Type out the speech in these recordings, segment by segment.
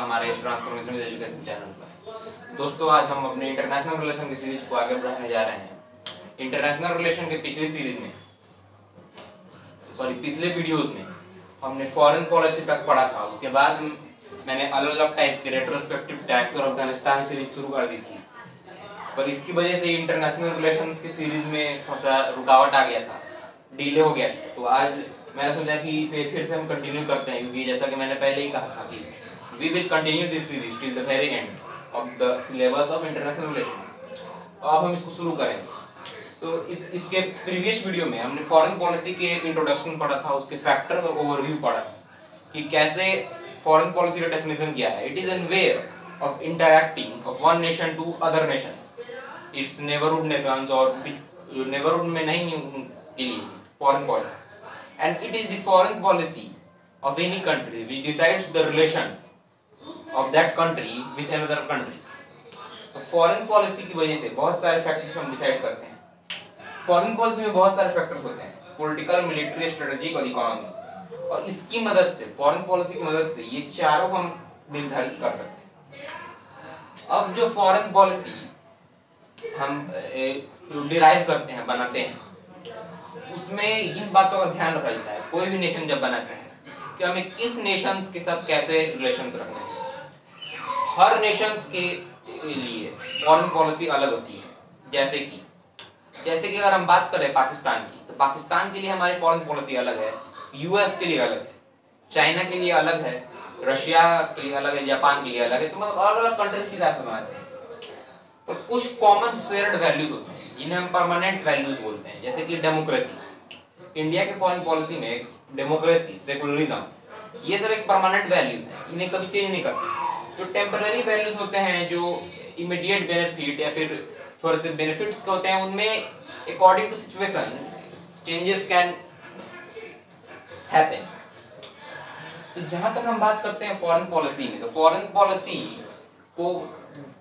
आपका हमारे इस ट्रांसफॉर्मेशन एजुकेशन चैनल पर दोस्तों, आज हम अपने इंटरनेशनल रिलेशन की सीरीज़ को आगे बढ़ाने जा रहे हैं। इंटरनेशनल रिलेशन के पिछली सीरीज़ में सॉरी पिछले वीडियोस में हमने फॉरेन पॉलिसी तक पढ़ा था। उसके बाद मैंने अलग अलग टाइप के रेट्रोस्पेक्टिव टैक्स और अफ़गानिस्तान सीरीज़ शुरू कर दी थी। पर इसकी वजह से इंटरनेशनल रिलेशंस की सीरीज़ में थोड़ा सा रुकावट आ गया था डिले हो गया। तो आज मैंने सोचा कि इसे फिर से हम कंटिन्यू करते हैं, क्योंकि जैसा कि मैंने पहले ही कहा था कि we will continue this series till the very end of the syllabus of international relation तो अब हम इसको शुरू करें। तो इस, इसके प्रीवियस वीडियो में हमने फॉरेन पॉलिसी के इंट्रोडक्शन पढ़ा था उसके फैक्टर का ओवरव्यू पढ़ा कि कैसे फॉरेन पॉलिसी का डेफिनेशन क्या है। It is an way of interacting one nation to other nations its neighbourhood nations और नेबरहुड में नहीं के लिए policy and it is the foreign policy of any country which decides the relation of that country with another countries. तो foreign policy की वजह से बहुत सारे फैक्टर्स हम डिसाइड करते हैं। फॉरेन पॉलिसी में बहुत सारे फैक्टर्स होते हैं। पॉलिटिकल मिलिट्री स्ट्रेटेजिक और इकोनॉमी और इसकी मदद से फॉरेन पॉलिसी की मदद से ये चारों हम निर्धारित कर सकते हैं। अब जो फॉरेन पॉलिसी हम डिराइव करते हैं, बनाते हैं, उसमें इन बातों का ध्यान रखा जाता है। कोई भी नेशन जब बनाते हैं, कि हमें किस नेशन के साथ कैसे रिलेशन रखने हैं। हर नेशंस के लिए फॉरेन पॉलिसी अलग होती है, जैसे कि जैसे कि अगर हम बात करें पाकिस्तान की तो पाकिस्तान के लिए हमारी फॉरेन पॉलिसी अलग है यूएस के लिए अलग है चाइना के लिए अलग है रशिया के लिए अलग है जापान के लिए अलग है तो मतलब अलग अलग कंट्री के हिसाब से बनाते हैं। तो कुछ कॉमन शेयर्ड वैल्यूज़ होते हैं, जिन्हें हम परमानेंट वैल्यूज़ बोलते हैं, जैसे कि डेमोक्रेसी इंडिया के फॉरेन पॉलिसी में डेमोक्रेसी सेकुलरिज्म ये सब एक परमानेंट वैल्यूज़ है, इन्हें कभी चेंज नहीं करते। जो टेम्पररी वैल्यूज़ होते हैं, जो इमीडिएट बेनिफिट या फिर थोड़े से बेनिफिट्स के होते हैं, उनमें according to situation changes can happen तो जहाँ तक हम बात करते हैं फॉरेन पॉलिसी में तो फॉरेन पॉलिसी को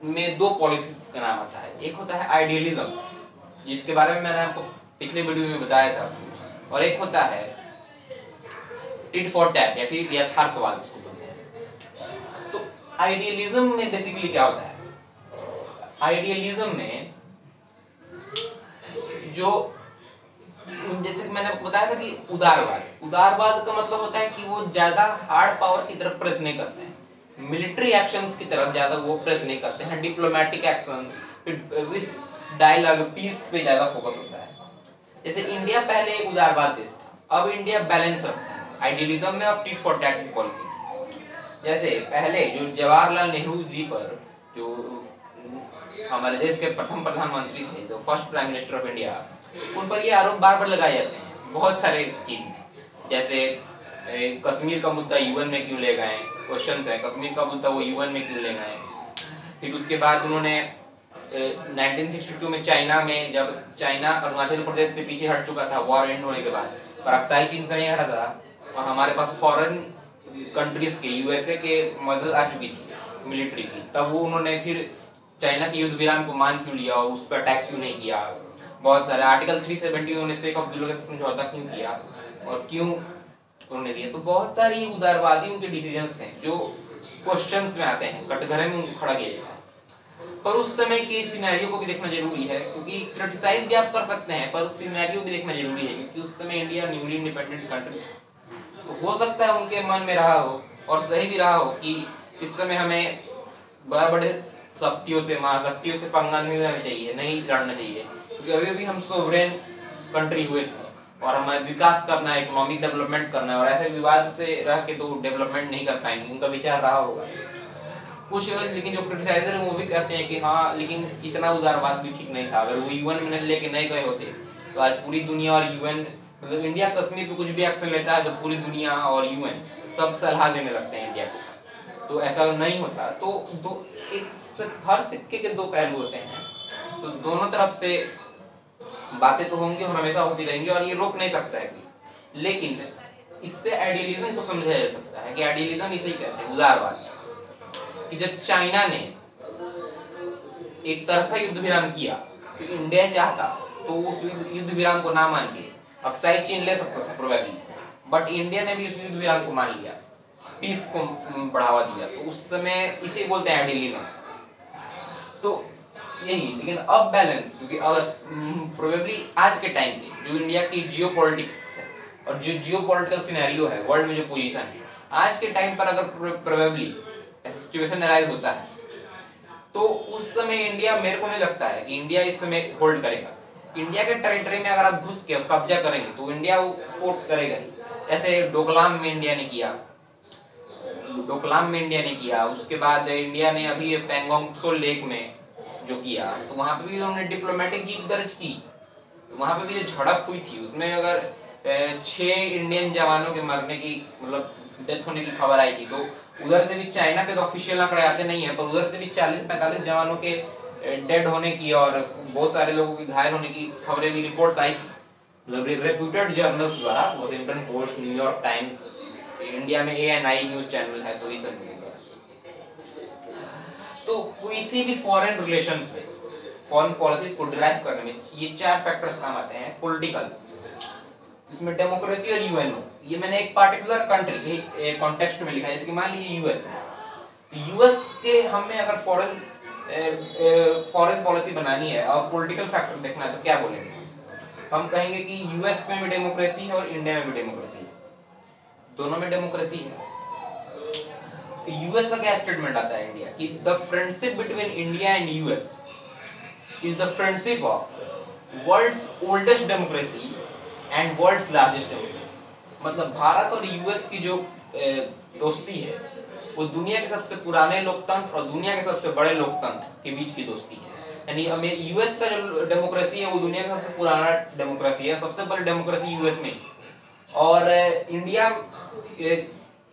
में दो पॉलिसीज़ का नाम आता है। एक होता है आइडियलिज्म जिसके बारे में मैंने आपको पिछले वीडियो में बताया था। और एक होता है टिट फॉर टैट या फिर यथार्थवाद तो आइडियलिज्म में बेसिकली क्या होता है? आइडियलिज्म में जो, जैसे कि मैंने बताया था कि उदारवाद उदारवाद का मतलब होता है कि वो ज़्यादा हार्ड पावर की तरफ़ प्रेस नहीं करते हैं। मिलिट्री एक्शंस की तरफ़ ज़्यादा वो प्रेस नहीं करते हैं। Diplomatic actions with dialogue peace पे ज़्यादा फोकस होता है। जैसे इंडिया पहले एक उदारवाद देश था, अब इंडिया बैलेंस रखता है। आइडियलिज्म में अब टिट फॉर टैट पॉलिसी जैसे पहले जो जवाहरलाल नेहरू जी पर जो, हमारे देश के प्रथम प्रधानमंत्री थे, जो first prime minister of India उन पर ये आरोप बार बार लगाए जाते हैं। बहुत सारे चीज़ जैसे कश्मीर का मुद्दा यूएन में क्यों ले गए? क्वेश्चन है। कश्मीर का मुद्दा वो यूएन में क्यों ले गए? फिर उसके बाद उन्होंने 1962 में चाइना में जब चाइना अरुणाचल प्रदेश से पीछे हट चुका था वॉर एंड होने के बाद, पर अक्साई चीन से नहीं हटा था, और हमारे पास फॉरेन कंट्रीज़ के यूएसए के मदद आ चुकी थी मिलिट्री की। तब वो उन्होंने फिर चाइना के युद्ध विराम को मान क्यों लिया और उस पर अटैक क्यों नहीं किया? बहुत सारे आर्टिकल 370 उन्होंने शेख अब्दुल्ला के समझौता क्यों किया और क्यों उन्होंने दिया? तो बहुत सारी उदारवादी उनके डिसीजंस हैं जो क्वेश्चंस में आते हैं, कटघरे में उनको खड़ा किया जाता पर उस समय के सिनेरियो को भी देखना ज़रूरी है, क्योंकि क्रिटिसाइज भी आप कर सकते हैं, पर उस सिनेरियो भी देखना ज़रूरी है, क्योंकि उस समय इंडिया न्यूली इंडिपेंडेंट कंट्री तो हो सकता है उनके मन में रहा हो और सही भी रहा हो कि इस समय हमें बड़े बड़े शक्तियों से, महाशक्तियों से पंगा नहीं लेना चाहिए, नहीं लड़ना चाहिए। क्योंकि अभी अभी हम सोवरेन कंट्री हुए थे और हमें विकास करना है इकोनॉमिक डेवलपमेंट करना है और ऐसे विवाद से रह के तो डेवलपमेंट नहीं कर पाएँगे। उनका विचार रहा होगा। कुछ, लेकिन जो क्रिटिसाइजर है वो भी कहते हैं कि हाँ लेकिन इतना उदारवाद भी ठीक नहीं था। अगर वो यूएन में लेके नहीं गए होते तो आज पूरी दुनिया और यूएन मतलब इंडिया कश्मीर पे कुछ भी एक्शन लेता है तो पूरी दुनिया और यूएन सब सलाह देने लगते हैं इंडिया को। तो ऐसा नहीं होता। तो दो, एक हर सिक्के के दो पहलू होते हैं। तो दोनों तरफ़ से बातें तो होंगी और हमेशा होती रहेंगी और ये रोक नहीं सकता है कि। लेकिन इससे आइडियलिज्म को समझा जा सकता है कि आइडियलिज्म इसे ही कहते हैं उदारवाद कि जब चाइना ने एक तरफा युद्ध विराम किया तो इंडिया चाहता तो उस युद्ध विराम को ना मान के अक्साई चीन ले सकता था प्रोबेबली बट इंडिया ने भी उस युद्ध विराम को मान लिया। पीस को बढ़ावा दिया। तो उस समय इसे बोलते हैं एडिलिज्म तो यही, लेकिन अब बैलेंस क्योंकि अब प्रोबेबली आज के टाइम पे, जो इंडिया की जियो है, और जो जियो पॉलिटिकल सिनेरियो है वर्ल्ड में जो पोजीशन है, आज के टाइम पर अगर प्रोबेबली सिचुएशन अराइज होता है तो उस समय इंडिया मेरे को नहीं लगता है कि इंडिया इस समय होल्ड करेगा। इंडिया के टेरिटरी में अगर आप घुस के कब्जा करेंगे तो इंडिया वो फोर्ट करेगा ही। ऐसे डोकलाम में इंडिया ने किया। डोकलाम में इंडिया ने किया। उसके बाद इंडिया ने अभी पेंगोंग सो लेक में जो किया तो वहाँ पे भी उन्होंने डिप्लोमेटिक जीत दर्ज की। तो वहाँ पे भी जो झड़प हुई थी, उसमें अगर छह इंडियन जवानों के मरने की मतलब डेथ होने की खबर आई थी तो उधर से भी चाइना के तो ऑफिशियल आंकड़े आते नहीं है, पर उधर से भी चालीस पैंतालीस जवानों के डेड होने की और बहुत सारे लोगों के घायल होने की खबरें भी रिपोर्ट्स आई मतलब रेप्यूटेड जर्नल्स द्वारा Washington Post New York Times India में A N I news channel है तो ये सब तो। किसी भी फॉरेन रिलेशंस में फॉरेन पॉलिसीज़ को ड्राइव करने में ये चार फैक्टर्स काम आते हैं पॉलिटिकल इसमें डेमोक्रेसी और यूएनओ ये मैंने एक पार्टिकुलर कंट्री के कॉन्टेक्स्ट में लिखा है, जैसे मान लीजिए यूएस यूएस तो के हमें अगर फॉरेन फॉरेन पॉलिसी बनानी है और पॉलिटिकल फैक्टर देखना है तो क्या बोलेंगे? हम कहेंगे कि यूएस में भी डेमोक्रेसी है और इंडिया में भी डेमोक्रेसी है। दोनों में डेमोक्रेसी है। यूएस का क्या स्टेटमेंट आता है इंडिया कि? The friendship between India and US is the friendship of world's oldest democracy and world's largest democracy मतलब भारत और यूएस की जो दोस्ती है। वो दुनिया के सबसे पुराने लोकतंत्र और दुनिया के सबसे बड़े लोकतंत्र के बीच की दोस्ती है। यानी यूएस का जो डेमोक्रेसी है, वो दुनिया का सबसे पुराना डेमोक्रेसी है, सबसे बड़ी डेमोक्रेसी यूएस में और इंडिया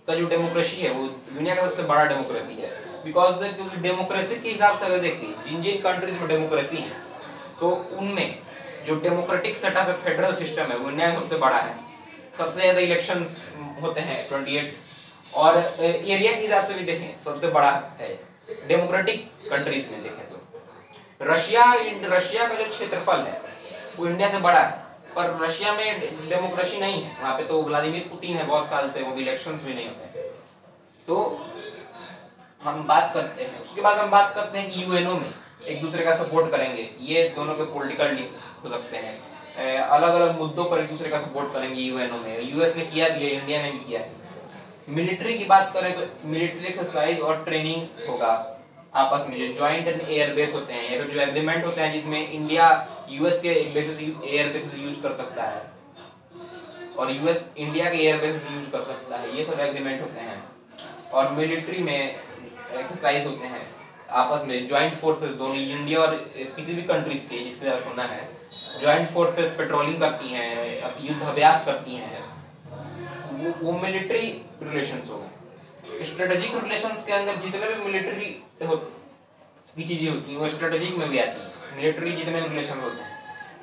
का जो डेमोक्रेसी है, वो दुनिया का सबसे बड़ा डेमोक्रेसी है। बिकॉज़ क्योंकि डेमोक्रेसी के हिसाब से अगर देखिए जिन जिन कंट्रीज़ में डेमोक्रेसी है तो उनमें जो डेमोक्रेटिक सेटअप है फेडरल सिस्टम है, वो इंडिया सबसे बड़ा है। सबसे ज़्यादा इलेक्शन होते हैं ट्वेंटी और एरिया के हिसाब से भी देखें, सबसे बड़ा है। डेमोक्रेटिक कंट्रीज़ में देखें तो। रशिया रशिया का जो क्षेत्रफल है, वो इंडिया से बड़ा है। पर रशिया में डेमोक्रेसी नहीं है। वहाँ पे तो व्लादिमीर पुतिन है बहुत साल से, वो भी इलेक्शंस भी नहीं होते। तो हम बात करते हैं। उसके बाद हम बात करते हैं कि यूएनओ में। एक दूसरे का सपोर्ट करेंगे। ये दोनों के पॉलिटिकल हो सकते हैं। अलग अलग मुद्दों पर एक दूसरे का सपोर्ट करेंगे यूएनओ में। यूएस ने किया है इंडिया ने भी किया है। मिलिट्री की बात करें तो मिलिट्री एक्सरसाइज और ट्रेनिंग होगा आपस में। जो ज्वाइंट एंड होते हैं। या जो एग्रीमेंट होते हैं जिसमें इंडिया यूएस के बेसिस एयर बेसिस यूज़ कर सकता है और यूएस इंडिया के एयर बेसिस यूज़ कर सकता है। ये सब एग्रीमेंट होते हैं। और मिलिट्री में एक्सरसाइज होते हैं। आपस में ज्वाइंट फोर्सेस दोनों इंडिया और किसी भी कंट्रीज़ के, जिसके साथ होना है। ज्वाइंट फोर्सेस पेट्रोलिंग करती हैं युद्ध अभ्यास करती हैं। वो, वो मिलिट्री रिलेशंस हो गए। स्ट्रेटेजिक रिलेशंस के अंदर जितने भी मिलिट्री की चीज़ें होती हैं वो स्ट्रेटेजिक में भी आती है। मिलिट्री जितने भी रिलेशन होते हैं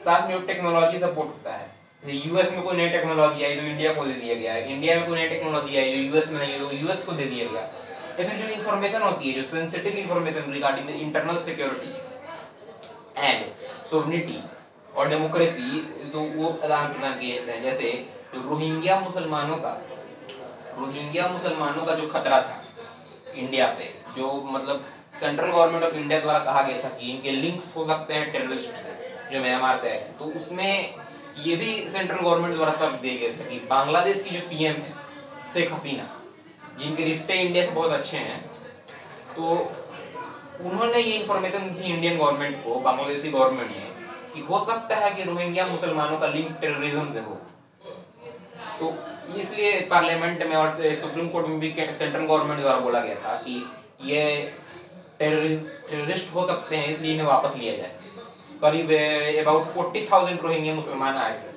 साथ में टेक्नोलॉजी सपोर्ट होता है। जैसे यूएस में कोई नई टेक्नोलॉजी आई तो इंडिया को दे दिया गया इंडिया में कोई नई टेक्नोलॉजी आई जो यूएस में नहीं है तो यूएस को दे दिया गया। या फिर जो इन्फॉर्मेशन होती है जो sensitive information regarding internal security and sovereignty और डेमोक्रेसी तो वो आदान प्रदान किए जाते हैं। जैसे रोहिंग्या मुसलमानों का, रोहिंग्या मुसलमानों का जो खतरा था इंडिया पे, जो मतलब सेंट्रल गवर्नमेंट ऑफ़ इंडिया द्वारा कहा गया था कि इनके लिंक्स हो सकते हैं टेररिस्ट से, जो म्यांमार से आए तो उसमें ये भी सेंट्रल गवर्नमेंट द्वारा तर्क दिए गए थे कि बांग्लादेश की जो पीएम है, शेख हसीना, जिनके रिश्ते इंडिया से बहुत अच्छे हैं तो उन्होंने ये इन्फॉर्मेशन दी इंडियन गवर्नमेंट को, बांग्लादेशी गवर्नमेंट ने, कि हो सकता है कि रोहिंग्या मुसलमानों का लिंक टेररिज्म से हो। तो इसलिए पार्लियामेंट में और सुप्रीम कोर्ट में भी सेंट्रल गवर्नमेंट द्वारा बोला गया था कि ये टेररिस्ट टेररिस्ट हो सकते हैं, इसलिए इन्हें वापस लिया जाए। करीब अबाउट फोर्टी थाउज़ेंड रोहिंग्या मुसलमान आए थे।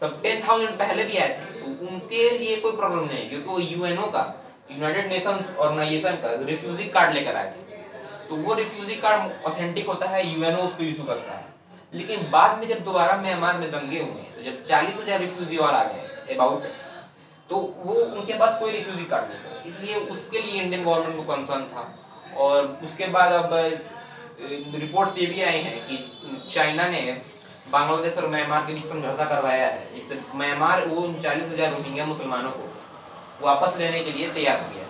तब टेन थाउज़ेंड पहले भी आए थे तो उनके लिए कोई प्रॉब्लम नहीं क्योंकि वो यूएनओ का यूनाइटेड नेशंस ऑर्गेनाइजेशन का रिफ्यूजी कार्ड लेकर आए थे। तो वो रिफ्यूजी कार्ड ऑथेंटिक होता है यूएनओ उसको इशू करता है। लेकिन बाद में जब दोबारा म्यांमार में दंगे हुए तो जब चालीस हज़ार रिफ्यूजी और आ गए अबाउट तो वो उनके पास कोई रिफ्यूजी कार्ड नहीं था। इसलिए उसके लिए इंडियन गवर्नमेंट को कंसर्न था। और उसके बाद अब रिपोर्ट्स ये भी आई हैं कि चाइना ने बांग्लादेश और म्यांमार के बीच समझौता करवाया है। इससे म्यांमार वो उनचालीस हज़ार रोहिंग्या मुसलमानों को वापस लेने के लिए तैयार हो गया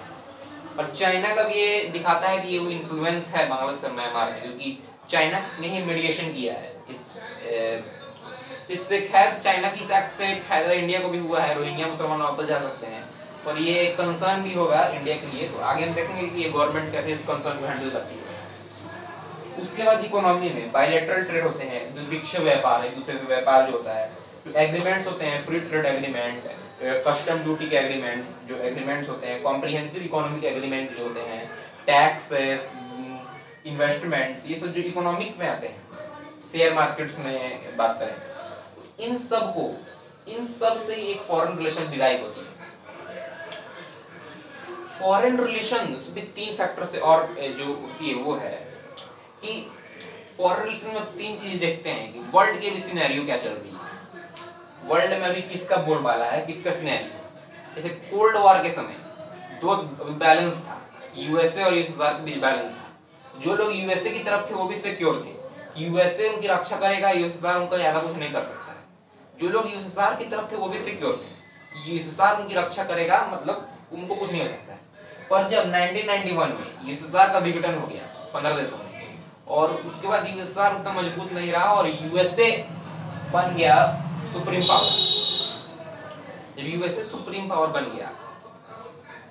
और चाइना का भी ये दिखाता है कि वो इन्फ्लुएंस है बांग्लादेश और म्यांमार में, क्योंकि चाइना ने ही मीडिएशन किया है। इस इससे खैर चाइना की इस एक्ट से फ़ायदा इंडिया को भी हुआ है, रोहिंग्या मुसलमान वापस जा सकते हैं। और ये कंसर्न भी होगा इंडिया के लिए तो आगे हम देखेंगे कि ये गवर्नमेंट कैसे इस कंसर्न को हैंडल करती है। उसके बाद इकोनॉमी में बायलेटरल ट्रेड होते हैं, द्विपक्षीय व्यापार, एक दूसरे से व्यापार जो होता है। एग्रीमेंट्स होते हैं free trade agreement custom duty के एग्रीमेंट्स जो एग्रीमेंट्स होते हैं कॉम्प्रिहेंसिव इकोनॉमिक एग्रीमेंट जो होते हैं टैक्सेस इन्वेस्टमेंट ये सब जो इकोनॉमिक में आते हैं। शेयर मार्केट्स में बात करें, इन सबको इन सबसे एक फॉरेन रिलेशन डिराइव होती है। फॉरेन रिलेशंस भी तीन फैक्टर से और जो होती है, वो है कि फॉरेन रिलेशन में तीन चीज़ देखते हैं कि वर्ल्ड के भी सिनेरियो क्या चल रही है। वर्ल्ड में अभी किसका बोलबाला है, किसका सिनेरियो जैसे कोल्ड वॉर के समय, दो बैलेंस था यूएसए और यूएसएसआर के बीच बैलेंस था। जो लोग यूएसए की तरफ़ थे, वो भी सिक्योर थे। यूएसए उनकी रक्षा करेगा, यूएसएसआर उनका ज़्यादा कुछ नहीं कर सकता है। जो लोग यूएसएसआर की तरफ़ थे, वो भी सिक्योर थे। यूएसएसआर उनकी रक्षा करेगा मतलब उनको कुछ नहीं हो सकता है। पर जब 1991 में यूएसएसआर का विघटन हो गया, पंद्रह देशों में, और उसके बाद यूएसएसआर उतना मज़बूत नहीं रहा, और यूएसए बन गया सुप्रीम पावर। जब यूएसए सुप्रीम पावर बन गया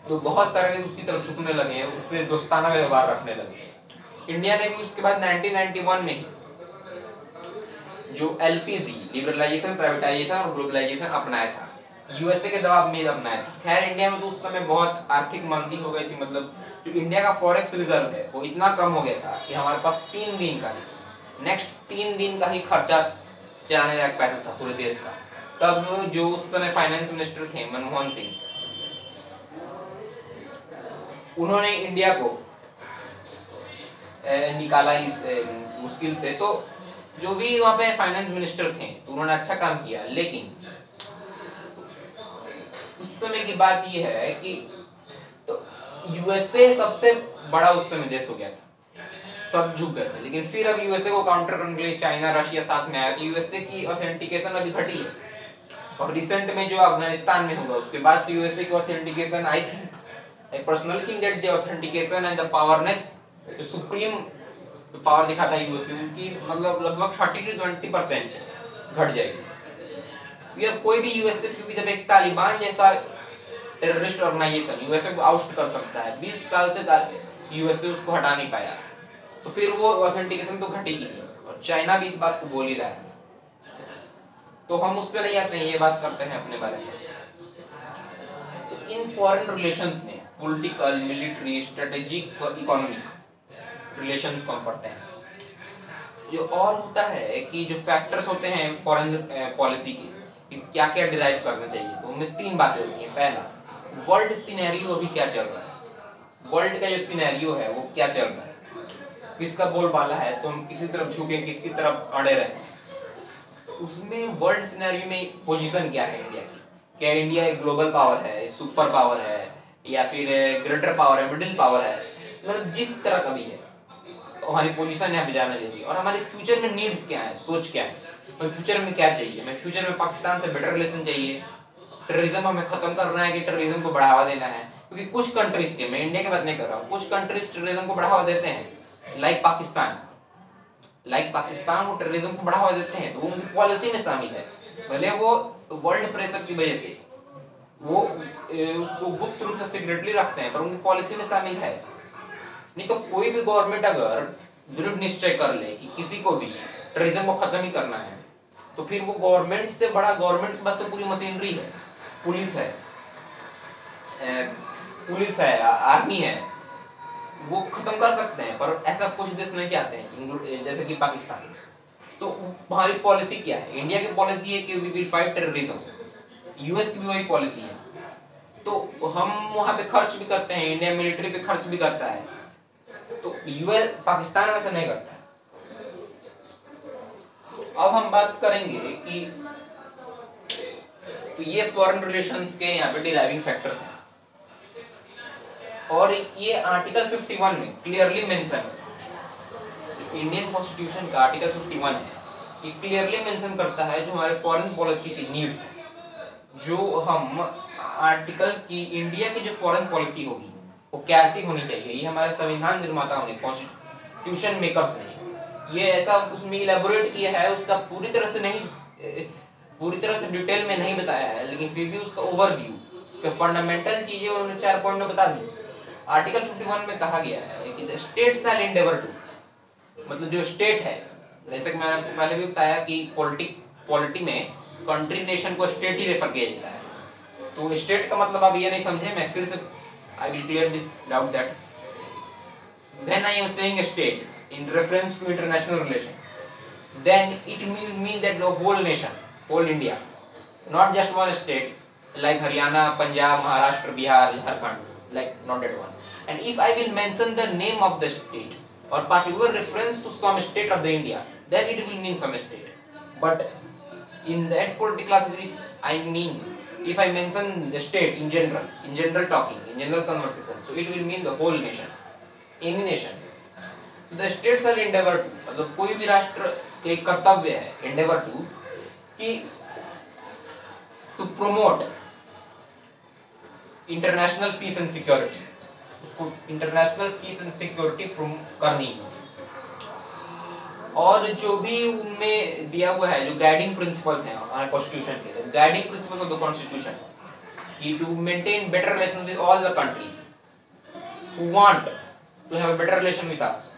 तो बहुत सारे उसकी तरफ़ झुकने लगे उससे दोस्ताना व्यवहार रखने लगे इंडिया ने भी उसके बाद 1991 में ही जो एलपीजी लिबरलाइजेशन प्राइवेटाइजेशन और ग्लोबलाइजेशन अपनाया था। यूएसए के दबाव में अपनाया था। खैर इंडिया में तो उस समय बहुत आर्थिक मंदी हो गई थी मतलब जो इंडिया का फॉरेक्स रिज़र्व है, वो इतना कम हो गया था कि हमारे पास तीन दिन का ही नेक्स्ट तीन दिन का ही खर्चा चलाने लायक पैसा था पूरे देश का। तब जो उस समय फाइनेंस मिनिस्टर थे, मनमोहन सिंह, उन्होंने इंडिया को निकाला इस मुश्किल से। तो जो भी वहाँ पे फाइनेंस मिनिस्टर थे तो उन्होंने अच्छा काम किया, लेकिन उस समय की बात यह है कि तो यूएसए सबसे बड़ा उस समय देश हो गया था। सब झुक गए थे, लेकिन फिर अब यूएसए को काउंटर करने के लिए चाइना रशिया साथ में आया तो यूएसए की ऑथेंटिकेशन अभी घटी है। और रिसेंट में जो अफ़गानिस्तान में होगा, उसके बाद तो यूएसए की authentication I think I personally think that the authentication and the powerness supreme power दिखाता है यूएसए उनकी मतलब लगभग 30 टू 20 परसेंट घट जाएगी। ये कोई भी यूएसए क्योंकि जब एक तालिबान जैसा टेररिस्ट ऑर्गेनाइजेशन यूएसए को आउस्ट कर सकता है 20 साल से यूएसए उसको हटा नहीं पाया। तो फिर वो ऑथेंटिकेशन तो घटेगी और चाइना भी इस बात को बोल ही रहा है। तो हम उस पर नहीं आते हैं, ये बात करते हैं अपने बारे में। तो इन फॉरेन रिलेशंस में पॉलिटिकल मिलिट्री स्ट्रेटेजिक और इकोनॉमिक रिलेशंस को हम पढ़ते हैं। जो और होता है कि जो फैक्टर्स होते हैं फॉरेन पॉलिसी के, कि क्या क्या डिराइव करना चाहिए तो उनमें तीन बातें होती हैं। पहला वर्ल्ड सिनेरियो अभी क्या चल रहा है? वर्ल्ड का जो सिनेरियो है, वो क्या चल रहा है? किसका बोलबाला है? तो हम किसी तरफ़ झुके, किसकी तरफ़ अड़े रहे? उसमें वर्ल्ड सिनेरियो में पोजीशन क्या है इंडिया की? क्या इंडिया एक ग्लोबल पावर है सुपर पावर है, या फिर ग्रेटर पावर है मिडिल पावर है? मतलब जिस तरह का भी है। तो हमारी पोजीशन यहाँ पे जाना चाहिए। और हमारे फ्यूचर में नीड्स क्या है? सोच क्या है? हमें फ्यूचर में क्या चाहिए? हमें फ्यूचर में पाकिस्तान से बेटर रिलेशन चाहिए। टेररिज्म हमें खत्म करना है कि टेररिज्म को बढ़ावा देना है। क्योंकि कुछ कंट्रीज़ के, मैं इंडिया की बात नहीं कर रहा हूँ, कुछ कंट्रीज़ टेररिज्म को बढ़ावा देते हैं। लाइक पाकिस्तान। लाइक पाकिस्तान वो टेररिज्म को बढ़ावा देते हैं तो वो उनकी पॉलिसी में शामिल है। भले वो वर्ल्ड प्रेशर की वजह से, वो उसको गुप्त रूप से सीक्रेटली रखते हैं, पर उनकी पॉलिसी में शामिल है। नहीं तो कोई भी गवर्नमेंट अगर दृढ़ निश्चय कर ले कि किसी को भी टेररिज्म को खत्म ही करना है तो फिर वो गवर्नमेंट से बड़ा गवर्नमेंट के पास तो पूरी मशीनरी है। पुलिस है। पुलिस है आर्मी है। वो खत्म कर सकते हैं, पर ऐसा कुछ देश नहीं चाहते हैं जैसे कि पाकिस्तान। तो हमारी पॉलिसी क्या है? इंडिया की पॉलिसी है कि we will fight terrorism US की भी वही पॉलिसी है। तो हम वहाँ पे खर्च भी करते हैं इंडिया मिलिट्री पे खर्च भी करता है। तो यूएस पाकिस्तान वैसा नहीं करता। अब हम बात करेंगे कि तो ये फॉरेन रिलेशंस के यहाँ पे डिराइविंग फैक्टर्स हैं। और ये आर्टिकल 51 में क्लियरली मेंशन इंडियन कॉन्स्टिट्यूशन का आर्टिकल 51 है ये क्लियरली मेंशन करता है जो हमारे फॉरेन पॉलिसी की नीड्स हैं। जो हम आर्टिकल की इंडिया की जो फॉरेन पॉलिसी होगी वो कैसी होनी चाहिए? ये हमारे संविधान निर्माताओं ने कॉन्स्टिट्यूशन मेकर्स ने ये ऐसा उसमें इलेबोरेट किया है, उसका पूरी तरह से नहीं पूरी तरह से डिटेल में नहीं बताया है, लेकिन फिर भी उसका ओवरव्यू उसके फंडामेंटल चीज़ें उन्होंने चार पॉइंट में बता दी। आर्टिकल 51 में कहा गया है कि स्टेट शैल एंडेवर टू मतलब जो स्टेट है, जैसे कि मैंने पहले भी बताया कि पॉलिटिक पॉलिटी में कंट्री नेशन को स्टेट ही रेफर किया जाता है। तो स्टेट का मतलब आप ये नहीं समझे, मैं फिर से I will clear this doubt that when I am saying a state in reference to international relation. then it will mean that the whole nation, whole India, not just one state like Haryana, Punjab, Maharashtra, Bihar, Jharkhand, like not that one. And if I will mention the name of the state or particular reference to some state of the India, then it will mean some state. But in that political class, I mean if I mention the state in general, in general talking, in general conversation, so it will mean the whole nation, any nation. The states are endeavor to, मतलब कोई भी राष्ट्र के कर्तव्य है endeavor to कि to promote international peace and security उसको international peace and security करनी है और जो भी उनमें दिया हुआ है जो गाइडिंग प्रिंसिपल्स हैं हमारे कॉन्स्टिट्यूशन के guiding principles of the constitution कि to maintain better relation with all the countries who want to have a better relation with us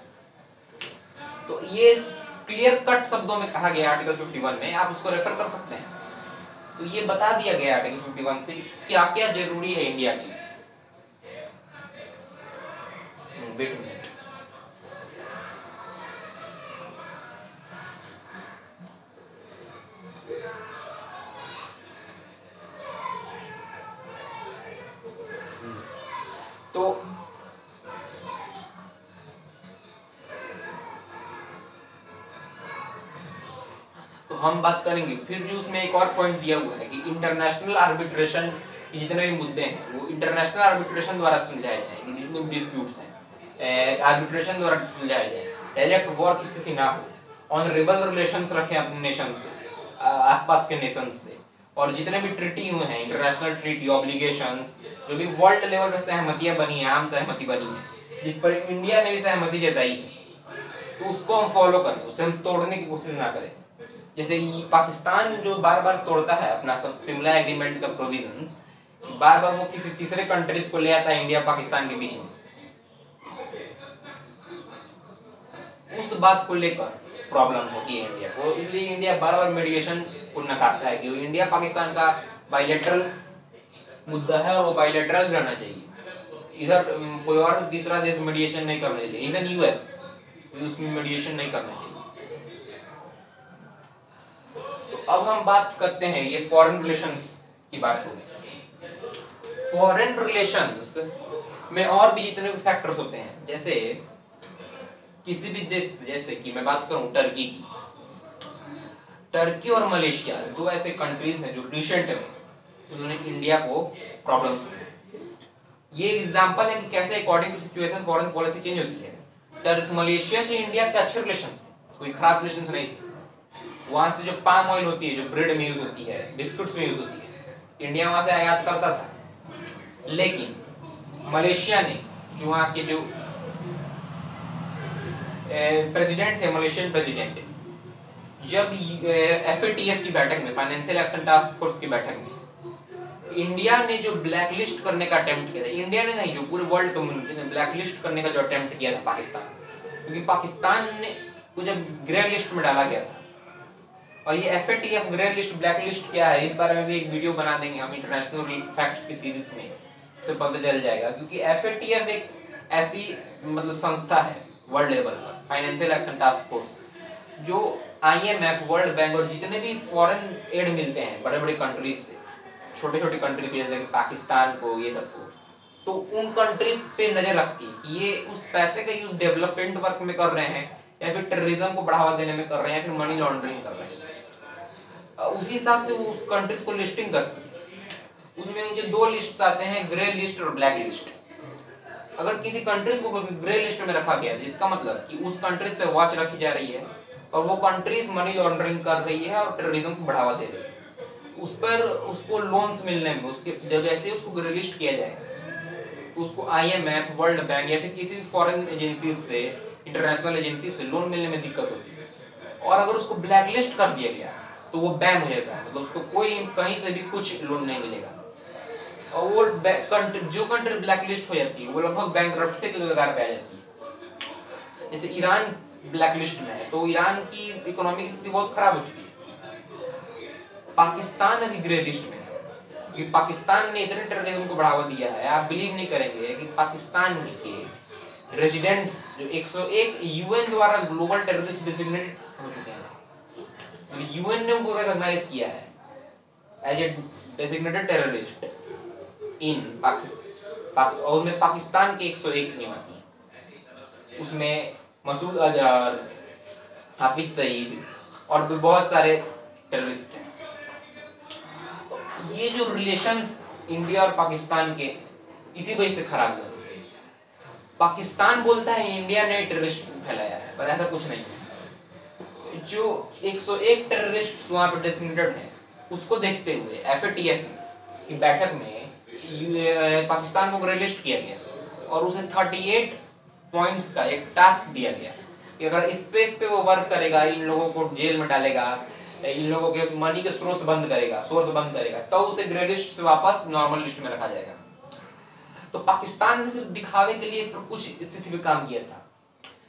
तो ये क्लियर कट शब्दों में कहा गया आर्टिकल 51 में, आप उसको रेफर कर सकते हैं। तो ये बता दिया गया आर्टिकल 51 से क्या क्या ज़रूरी है इंडिया के। लिए हम बात करेंगे, फिर जो उसमें एक और पॉइंट दिया हुआ है कि इंटरनेशनल आर्बिट्रेशन जितने भी मुद्दे हैं, वो इंटरनेशनल आर्बिट्रेशन द्वारा सुलझाए जाए जितने भी डिस्प्यूट्स हैं। आर्बिट्रेशन द्वारा सुलझाए जाए। डायरेक्ट वॉर की स्थिति ना हो। ऑनरेबल रिलेशंस रखें अपने नेशन से आसपास के नेशन से। और जितने भी ट्रिटी हुए हैं इंटरनेशनल ट्रीटी ऑब्लिगेशंस जो भी वर्ल्ड लेवल पे सहमतियाँ बनी है, आम सहमति बनी है, जिस पर इंडिया ने भी सहमति जताई है तो उसको हम फॉलो करें, उसे हम तोड़ने की कोशिश ना करें। जैसे पाकिस्तान जो बार बार तोड़ता है अपना शिमला एग्रीमेंट का प्रोविज़न बार बार वो किसी तीसरे कंट्रीज़ को ले आता है इंडिया पाकिस्तान के बीच में। उस बात को लेकर प्रॉब्लम होती है इंडिया को। इसलिए इंडिया बार बार मेडिएशन को नकारता है कि इंडिया पाकिस्तान का बाइलेटरल मुद्दा है और वो बाइलेटरल रहना चाहिए। इधर, कोई और तीसरा देश मेडिएशन नहीं करना चाहिए। इवन यूएस उसमें मेडिएशन नहीं करना चाहिए। अब हम बात करते हैं ये फॉरेन रिलेशंस की बात हो गई फॉरेन रिलेशंस में और भी जितने भी फैक्टर्स होते हैं। जैसे किसी भी देश, जैसे कि मैं बात करूँ टर्की की। टर्की और मलेशिया दो ऐसे कंट्रीज़ हैं जो रिसेंट में उन्होंने इंडिया को प्रॉब्लम्स ये एग्जांपल है कि कैसे according to situation foreign policy change होती है। टर्क मलेशिया से इंडिया के अच्छे रिलेशन कोई खराब रिलेशन नहीं थे। वहाँ से जो पाम ऑयल होती है, जो ब्रेड में यूज़ होती है बिस्कुट्स में यूज़ होती है इंडिया वहाँ से आयात करता था। लेकिन मलेशिया ने जो वहाँ के जो प्रेसिडेंट थे मलेशियन प्रेसिडेंट जब एफएटीएस की बैठक में फाइनेंशियल एक्शन टास्क फोर्स की बैठक में इंडिया ने जो ब्लैक लिस्ट करने का अटेम्प्ट किया था इंडिया ने नहीं, जो पूरे वर्ल्ड कम्युनिटी ने ब्लैक लिस्ट करने का जो अटेम्प्ट किया था, पाकिस्तान क्योंकि पाकिस्तान ने को जब ग्रे लिस्ट में डाला गया था। और ये F A T F grey list black list क्या है? इस बारे में भी एक वीडियो बना देंगे हम इंटरनेशनल फैक्ट्स की सीरीज़ में। से पता चल जाएगा, क्योंकि एफ़ एक ऐसी मतलब संस्था है वर्ल्ड लेवल पर फाइनेंशियल एक्शन टास्क फोर्स जो आईएमएफ वर्ल्ड बैंक और जितने भी फॉरेन एड मिलते हैं बड़े बड़े कंट्रीज़ से छोटे छोटे कंट्री पे जैसे पाकिस्तान को, ये सबको तो उन कंट्रीज़ पे नज़र रखती है ये उस पैसे का यूज़ डेवलपमेंट वर्क में कर रहे हैं, या फिर टेररिज्म को बढ़ावा देने में कर रहे हैं, या फिर मनी लॉन्ड्रिंग कर रहे हैं। उसी हिसाब से वो उस कंट्रीज़ को लिस्टिंग करती है। उसमें उनके दो लिस्ट आते हैं ग्रे लिस्ट और ब्लैक लिस्ट अगर किसी कंट्रीज़ को ग्रे लिस्ट में रखा गया, जिसका मतलब कि उस कंट्रीज़ पे वॉच रखी जा रही है, और वो कंट्रीज़ मनी लॉन्ड्रिंग कर रही है और टेररिज्म को बढ़ावा दे रही है। उस पर उसको लोन्स मिलने में, उसके जब जैसे उसको ग्रे लिस्ट किया जाए, उसको आईएमएफ वर्ल्ड बैंक या फिर किसी भी फॉरेन एजेंसी से इंटरनेशनल एजेंसी से लोन मिलने में दिक्कत होती है। और अगर उसको ब्लैकलिस्ट कर दिया गया तो वो बैन हो है। मतलब उसको कोई कहीं से भी कुछ लोन नहीं मिलेगा। और वो जो कंट्री ब्लैकलिस्ट हो जाती है, वो लगभग बैंक से कगार पे आ जाती है। जैसे ईरान ब्लैकलिस्ट में है तो ईरान की इकोनॉमिक स्थिति बहुत खराब हो चुकी है। पाकिस्तान अभी ग्रे लिस्ट में है। पाकिस्तान ने इतने टेररिज्म को बढ़ावा दिया है, आप बिलीव नहीं करेंगे कि पाकिस्तान के रेजिडेंट्स जो 101 यूएन द्वारा ग्लोबल टेररिस्ट डिजिग्नेटेड हो चुके हैं यूएन तो ने उनको रिकॉग्नाइज किया है? As a designated terrorist in और उनमें पाकिस्तान के 101 निवासी उसमें मसूद अजहर, हाफिज सईद और भी बहुत सारे टेररिस्ट हैं। तो ये जो रिलेशंस इंडिया और पाकिस्तान के, इसी वजह से खराब हुए पाकिस्तान बोलता है इंडिया ने टेररिस्ट फैलाया है, पर ऐसा कुछ नहीं है। जो 101 टेररिस्ट वहाँ पर डेसिग्नेटेड हैं, उसको देखते हुए एफएटीएफ की बैठक में पाकिस्तान को ग्रेलिस्ट किया गया और उसे 38 पॉइंट्स का एक टास्क दिया गया कि अगर स्पेस पे वो वर्क करेगा, इन लोगों को जेल में डालेगा, इन लोगों के मनी के स्रोत बंद करेगा सोर्स बंद करेगा तो उसे ग्रेडिस्ट से वापस नॉर्मल लिस्ट में रखा जाएगा। तो पाकिस्तान ने सिर्फ़ दिखावे के लिए इस पर कुछ स्थिति में काम किया था।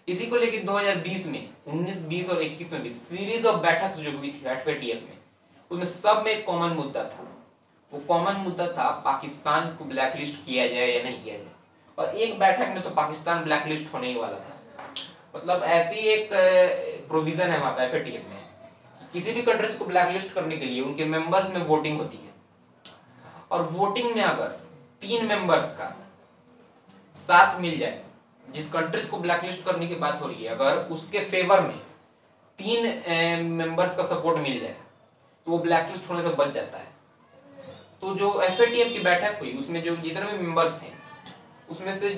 इसी को लेकर 2020 में 19, 20 और 21 में भी सीरीज़ ऑफ़ बैठक जो हुई थी एटफेटीएफ में उसमें सब में कॉमन मुद्दा था। वो कॉमन मुद्दा था पाकिस्तान को ब्लैकलिस्ट किया जाए या नहीं किया जाए। और एक बैठक में तो पाकिस्तान ब्लैकलिस्ट होने ही वाला था। मतलब ऐसी एक प्रोविज़न है वहाँ पे एफएटीएफ में किसी भी कंट्रीज़ को ब्लैकलिस्ट करने के लिए उनके मेंबर्स में वोटिंग होती है। और वोटिंग में अगर तीन मेंबर्स का साथ मिल जाए जिस कंट्रीज़ को ब्लैकलिस्ट करने की बात हो रही है, अगर उसके फेवर में तीन मेंबर्स का सपोर्ट मिल जाए तो वो ब्लैकलिस्ट होने से बच जाता है। तो जो एफ़ की बैठक हुई, उसमें जो जितने भी मेंबर्स थे, उसमें से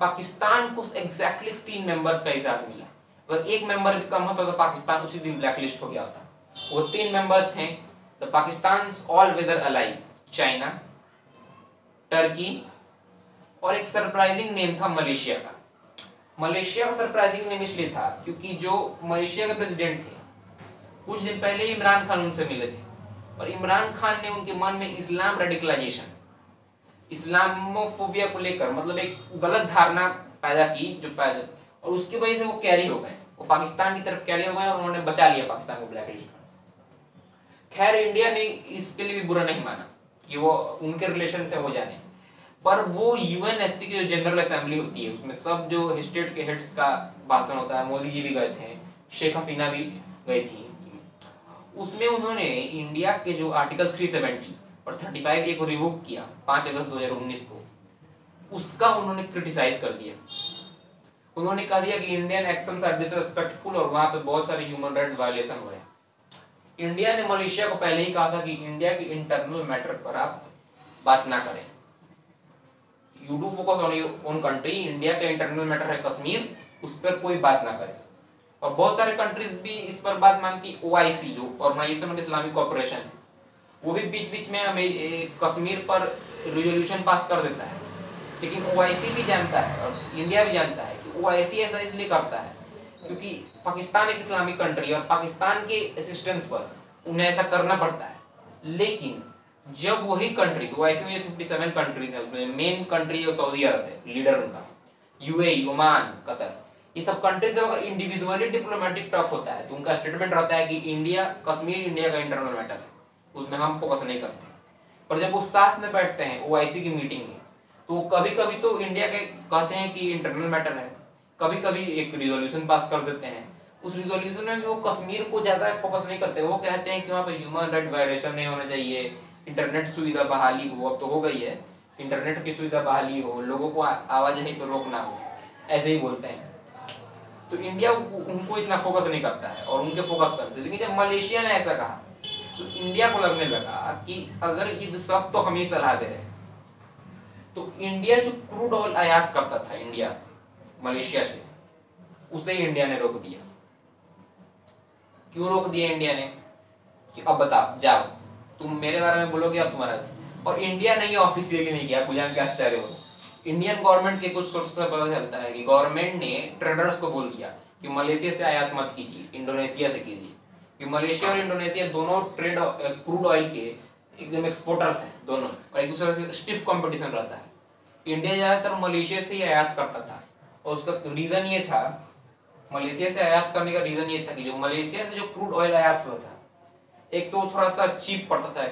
पाकिस्तान को एग्जैक्टली तीन मेंबर्स का हिसाब मिला। अगर एक मेंबर भी कम होता तो पाकिस्तान उसी दिन ब्लैकलिस्ट हो गया होता। वो तीन मेंबर्स थे the Pakistan all weather ally China Turkey और एक सरप्राइजिंग नेम था मलेशिया का। मलेशिया का सरप्राइजिंग नेम इसलिए था क्योंकि जो मलेशिया के प्रेसिडेंट थे, कुछ दिन पहले इमरान खान उनसे मिले थे। और इमरान खान ने उनके मन में इस्लाम रेडिकलाइजेशन इस्लामोफोबिया को लेकर मतलब एक गलत धारणा पैदा की जो पैदा और उसकी वजह से वो कैरी हो गए। वो पाकिस्तान की तरफ़ कैरी हो गए और उन्होंने बचा लिया पाकिस्तान को ब्लैक लिस्ट खैर, इंडिया ने इसके लिए भी बुरा नहीं माना कि वो उनके रिलेशन से हो जाने। पर वो यूएनएससी की जो जनरल असेंबली होती है, उसमें सब जो स्टेट के हेड्स का भाषण होता है, मोदी जी भी गए थे, शेख हसीना भी गई थी। उसमें उन्होंने इंडिया के जो आर्टिकल 370 और 35 ए को रिवोक किया 5 अगस्त 2019 को। उसका उन्होंने क्रिटिसाइज कर दिया। उन्होंने कह दिया कि इंडियन एक्शन आर डिसरेस्पेक्टफुल और वहाँ पे बहुत सारे ह्यूमन राइट वायलेशन हो रहे हैं। इंडिया ने मलेशिया को पहले ही कहा था कि इंडिया के इंटरनल मैटर पर आप बात ना करें। You do focus on your own country India का इंटरनल मैटर है कश्मीर, उस पर कोई बात ना करे। और बहुत सारे कंट्रीज़ भी इस पर बात मानती ओ आई सी जो ऑर्गेनाइजेशन इस्लामिक कॉपरेशन वो भी बीच बीच में कश्मीर पर रिजोल्यूशन पास कर देता है। लेकिन ओ आई सी भी जानता है और इंडिया भी जानता है कि ओ आई सी ऐसा इसलिए करता है क्योंकि पाकिस्तान एक इस्लामिक कंट्री और पाकिस्तान के असिस्टेंस पर उन्हें ऐसा करना पड़ता है। लेकिन जब वही कंट्री वो ऐसे में फिफ्टी सेवन कंट्रीज़ है, उसमें मेन कंट्री सऊदी अरब है लीडर उनका। यूएई ओमान कतर ये सब कंट्रीज़ अगर इंडिविजुअली डिप्लोमेटिक टॉक होता है तो उनका स्टेटमेंट रहता है कि इंडिया कश्मीर इंडिया का इंटरनल मैटर है। उसमें हम फोकस नहीं करते। पर जब वो साथ में बैठते हैं ओआईसी की मीटिंग में तो कभी कभी तो इंडिया के कहते हैं कि इंटरनल मैटर है। कभी कभी एक रिजोल्यूशन पास कर देते हैं। उस रिजोल्यूशन में भी वो कश्मीर को ज़्यादा फोकस नहीं करते। वो कहते हैं कि वहाँ पे ह्यूमन राइट वायलेशन नहीं होना चाहिए। इंटरनेट सुविधा बहाली हो, अब तो हो गई है। इंटरनेट की सुविधा बहाली हो, लोगों को आवाजाही पर रोकना हो, ऐसे ही बोलते हैं। तो इंडिया उनको इतना फोकस नहीं करता है, और उनके फोकस करते लेकिन जब मलेशिया ने ऐसा कहा तो इंडिया को लगने लगा कि अगर ये सब तो हम ही सलाह दे रहे हैं। तो इंडिया जो क्रूड ऑयल आयात करता था, इंडिया, मलेशिया से, उसे इंडिया ने रोक दिया। क्यों रोक दिया इंडिया ने? कि अब बताओ, जाओ। तुम मेरे बारे में बोलोगे, अब तुम्हारा और इंडिया ने ये ऑफिशियली नहीं किया। आपको के आश्चर्य हो। इंडियन गवर्नमेंट के कुछ सोर्स से पता चलता है कि गवर्नमेंट ने ट्रेडर्स को बोल दिया कि मलेशिया से आयात मत कीजिए, इंडोनेशिया से कीजिए। कि मलेशिया और इंडोनेशिया दोनों ट्रेड क्रूड ऑयल के एकदम एक्सपोर्टर्स हैं, दोनों। और एक दूसरे के स्टिफ कंपटीशन रहता है। इंडिया ज़्यादातर मलेशिया से ही आयात करता था। और उसका रीज़न ये था, मलेशिया से आयात करने का रीज़न ये था कि जो मलेशिया से जो क्रूड ऑयल आयात हुआ था एक तो थोड़ा सा चीप पड़ता था,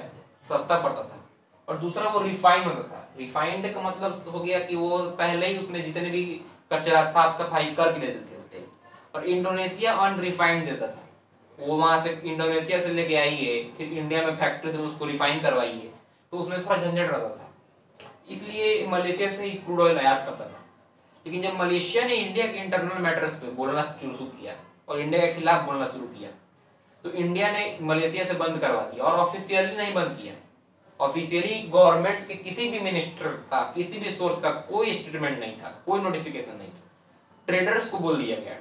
सस्ता पड़ता था, और दूसरा वो रिफाइन होता था। रिफाइंड का मतलब हो गया कि वो पहले ही उसमें जितने भी कचरा साफ़ सफ़ाई कर भी देते थे और इंडोनेशिया अनरिफाइंड देता था। वो वहाँ से इंडोनेशिया से लेके आई है, फिर इंडिया में फैक्ट्री से उसको रिफाइन करवाई है तो उसमें थोड़ा झंझट रहता था। इसलिए मलेशिया से ही क्रूड ऑयल आयात करता था। लेकिन जब मलेशिया ने इंडिया के इंटरनल मैटर्स पे बोलना शुरू किया, और इंडिया के खिलाफ बोलना शुरू किया तो इंडिया ने मलेशिया से बंद करवा दिया और ऑफिशियली नहीं बंद किया। ऑफिशियली गवर्नमेंट के किसी भी मिनिस्टर का, किसी भी सोर्स का कोई स्टेटमेंट नहीं था, कोई नोटिफिकेशन नहीं था। ट्रेडर्स को बोल दिया गया।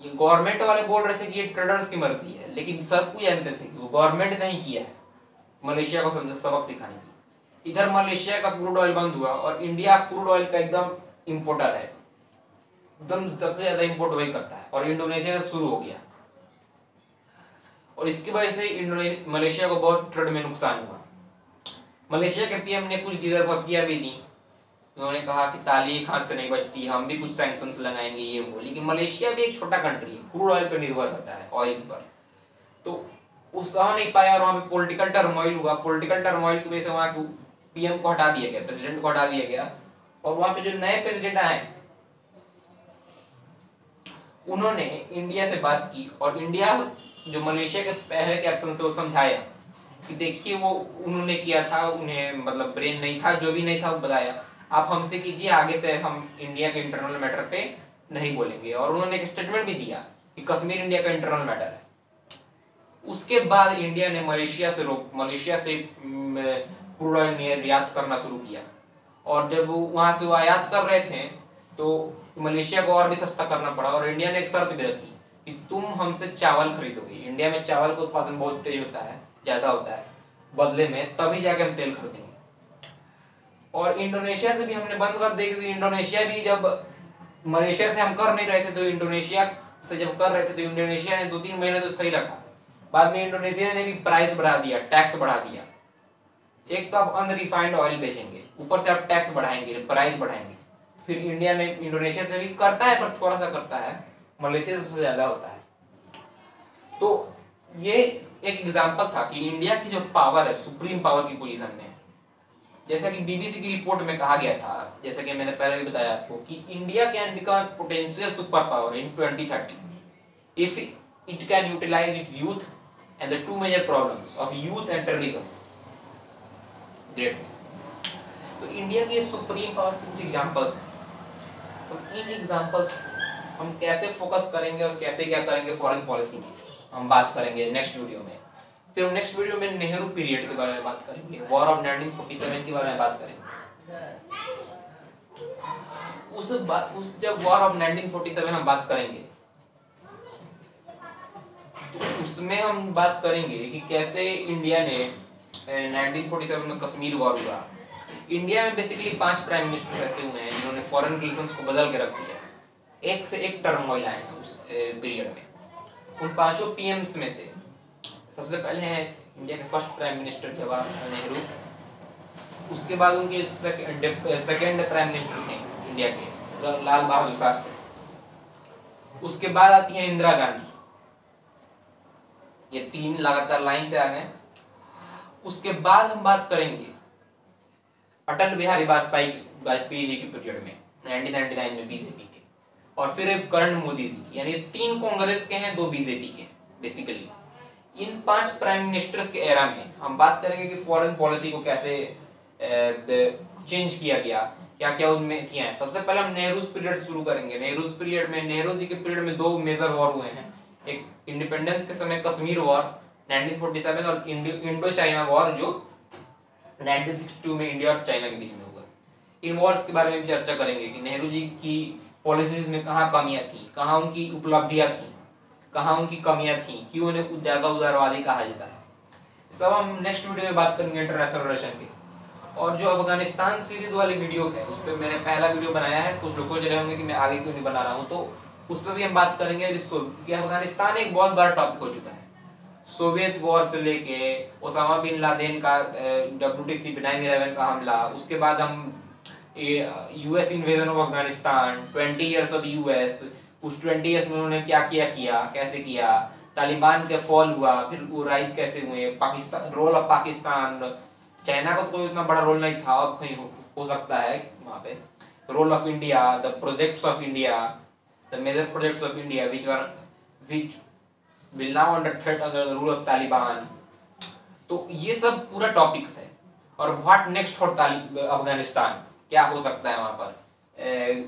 ये गवर्नमेंट वाले बोल रहे थे कि ये ट्रेडर्स की मर्ज़ी है, लेकिन सबको जानते थे कि वो गवर्नमेंट नहीं किया है। मलेशिया को समझ, सबक सिखाने की इधर मलेशिया का क्रूड ऑयल बंद हुआ और इंडिया क्रूड ऑयल का एकदम इम्पोर्टर है। एकदम सबसे ज़्यादा इम्पोर्ट वही करता है और इंडोनेशिया से शुरू हो गया। और इसकी वजह से मलेशिया को बहुत ट्रेड में नुकसान हुआ। मलेशिया के पीएम ने कुछ गिरफ्तियाँ भी दी उन्होंने कहा कि ताली खान से नहीं बचती, हम भी कुछ सैंक्शन लगाएँगे, ये वो। लेकिन मलेशिया भी एक छोटा कंट्री है क्रूड ऑयल पर निर्भर होता है ऑयल्स पर। तो उस सह नहीं पाया और वहाँ पे पॉलिटिकल टर्मोइल हुआ। पॉलिटिकल टर्मोइल की वजह से वहाँ के पीएम को हटा दिया गया प्रेसिडेंट को हटा दिया गया। और वहाँ पे जो नए प्रेसिडेंट आए, उन्होंने इंडिया से बात की और इंडिया जो मलेशिया के पहले के एक्शन थे, वो समझाया कि देखिए वो उन्होंने किया था, उन्हें मतलब ब्रेन नहीं था, जो भी नहीं था, वो बताया। आप हमसे कीजिए, आगे से हम इंडिया के इंटरनल मैटर पे नहीं बोलेंगे। और उन्होंने एक स्टेटमेंट भी दिया कि कश्मीर इंडिया का इंटरनल मैटर है। उसके बाद इंडिया ने मलेशिया से रोक, मलेशिया से क्रूड ऑयल निर्यात करना शुरू किया। और जब वहाँ से वो आयात कर रहे थे तो मलेशिया को और भी सस्ता करना पड़ा और इंडिया ने एक शर्त भी रखी। कि तुम हमसे चावल खरीदोगे। इंडिया में चावल का उत्पादन बहुत तेज होता है, ज़्यादा होता है। बदले में तभी जाके हम तेल खरीदेंगे। और इंडोनेशिया से भी हमने बंद कर दी क्योंकि इंडोनेशिया भी जब मलेशिया से हम कर नहीं रहे थे तो इंडोनेशिया से जब कर रहे थे तो इंडोनेशिया ने दो तीन महीने तो सही रखा। बाद में इंडोनेशिया ने भी प्राइस बढ़ा दिया टैक्स बढ़ा दिया। एक तो आप अनरिफाइंड ऑयल बेचेंगे, ऊपर से आप टैक्स बढ़ाएँगे प्राइस बढ़ाएँगे। फिर इंडिया ने इंडोनेशिया से भी करता है, पर थोड़ा सा करता है। मलेशिया सबसे ज़्यादा होता है। तो ये एक एग्ज़ाम्पल था कि इंडिया की जो पावर है सुप्रीम पावर की पोजीशन में जैसा कि बीबीसी की रिपोर्ट में कहा गया था, जैसा कि मैंने पहले भी बताया आपको कि India can become potential super power in 2030 if it can utilise its youth and the two major problems of youth and terrorism तो इंडिया के सुप्रीम पावर के एग्जांपल्स हैं। तो इन एग्जांपल्स हम कैसे फोकस करेंगे और कैसे क्या करेंगे फॉरेन पॉलिसी में? हम बात करेंगे नेक्स्ट वीडियो में। फिर नेक्स्ट वीडियो में नेहरू पीरियड के बारे में बात करेंगे। वॉर ऑफ़ 1947 के बारे में बात करेंगे। उस बात उस जब वॉर ऑफ़ 1947 हम बात करेंगे तो उसमें हम बात करेंगे कि कैसे इंडिया ने 1947 में कश्मीर वॉर हुआ। इंडिया में बेसिकली पाँच प्राइम मिनिस्टर ऐसे हुए हैं जिन्होंने फॉरेन रिलेशंस को बदल के रख दिया। एक से एक टर्म आए हैं उस पीरियड में। उन पाँचों पीएम्स में से सबसे पहले हैं इंडिया के first prime minister Jawaharlal Nehru. उसके बाद उनके सेकेंड प्राइम मिनिस्टर थे इंडिया के लाल बहादुर शास्त्री। उसके बाद आती है इंदिरा गांधी। ये तीन लगातार लाइन से आ गए। उसके बाद हम बात करेंगे अटल बिहारी वाजपेयी वाजपेयी जी के पीरियड में 1999 में बीजेपी और फिर करण मोदी जी, यानी तीन कांग्रेस के हैं, दो बीजेपी के बेसिकली इन पाँच प्राइम मिनिस्टर्स के एरा में हम बात करेंगे कि फॉरेन पॉलिसी को कैसे चेंज किया गया क्या क्या उनमें किया है। सबसे पहले हम नेहरू पीरियड शुरू करेंगे। नेहरू पीरियड में, नेहरू जी के पीरियड में दो मेजर वॉर हुए हैं। एक इंडिपेंडेंस के समय कश्मीर वॉर 1947 और इंडो चाइना वॉर जो 1962 में इंडिया और चाइना के बीच में हुआ। इन वॉर्स के बारे में भी चर्चा करेंगे कि नेहरू जी की पॉलिसीज़ में कहाँ कमियाँ थी, कहाँ उनकी उपलब्धियाँ थी, कहाँ उनकी कमियाँ थी, क्यों उन्हें ज़्यादा उदारवादी कहा जाता है। सब हम नेक्स्ट वीडियो में बात करेंगे इंटरनेशनल रिलेशन की। और जो अफ़गानिस्तान सीरीज़ वाली वीडियो है, उस पर मैंने पहला वीडियो बनाया है, कुछ लोग सोच रहे होंगे कि मैं आगे क्यों नहीं बना रहा हूँ तो उस पर भी हम बात करेंगे कि अफ़गानिस्तान एक बहुत बड़ा टॉपिक हो चुका है। सोवियत वॉर से लेके ओसामा बिन लादेन का W T C nine eleven का हमला, उसके बाद हम US invasion of Afghanistan twenty years of US उस ट्वेंटी ईयर्स में उन्होंने क्या किया किया कैसे किया? तालिबान के फॉल हुआ फिर वो राइज कैसे हुए? Pakistan role of Pakistan China का कोई इतना बड़ा रोल नहीं था अब कहीं हो, हो सकता है वहाँ पे। Role of India the projects of India the major projects of India which were which will now under threat under the rule of Taliban तो ये सब पूरा टॉपिक्स है। और व्हाट नेक्स्ट फॉर अफ़गानिस्तान क्या हो सकता है वहाँ पर? ए,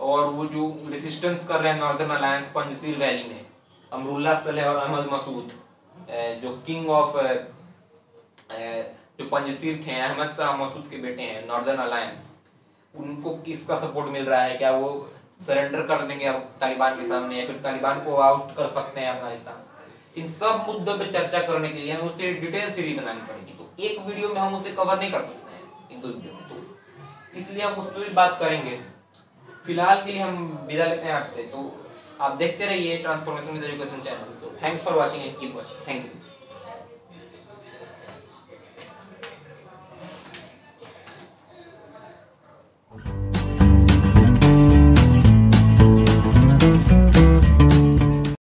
और वो जो रेसिस्टेंस कर रहे हैं नॉर्दर्न अलायंस पंजसीर वैली में अमरुल्ला सलेह और अहमद मसूद जो किंग ऑफ़ जो पंजसीर थे अहमद शाह मसूद के बेटे हैं नॉर्दर्न अलायंस उनको किसका सपोर्ट मिल रहा है? क्या वो सरेंडर कर देंगे अब तालिबान के सामने या फिर तालिबान को आउट कर सकते हैं अफ़गानिस्तान से? इन सब मुद्दों पर चर्चा करने के लिए हमें उसके डिटेल सीरीज़ बनानी पड़ेगी। तो एक वीडियो में हम उसे कवर नहीं कर सकते हैं एक दो वीडियो इसलिए हम उस पर भी बात करेंगे। फ़िलहाल के लिए हम विदा लेते हैं आपसे। तो आप देखते रहिए ट्रांसफॉर्मेशन एजुकेशन चैनल तो thanks for watching and keep watching thank you